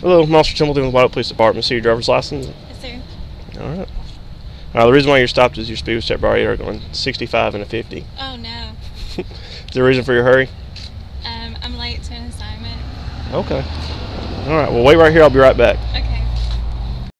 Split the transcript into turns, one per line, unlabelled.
Hello, I'm Officer Templeton with the White Police Department. See your driver's license.
Yes, sir.
All right. Uh, the reason why you're stopped is your speed was set by radar going 65 and a 50.
Oh no.
Is there a reason for your hurry?
Um, I'm late to an assignment.
Okay. All right. Well, wait right here. I'll be right back.
Okay.